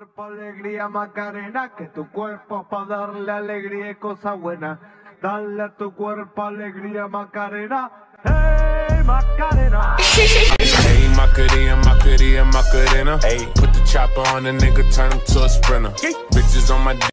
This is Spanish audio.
Cuerpo, alegría, Macarena, que tu cuerpo para darle alegría y cosa buena. Dale a tu cuerpo alegría, Macarena. ¡Hey, Macarena! Hey, Macarena, Macarena, Macarena. Hey, put the chopper on the nigga, turn him to a sprinter. Bitches on my